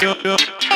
Tchau, tchau.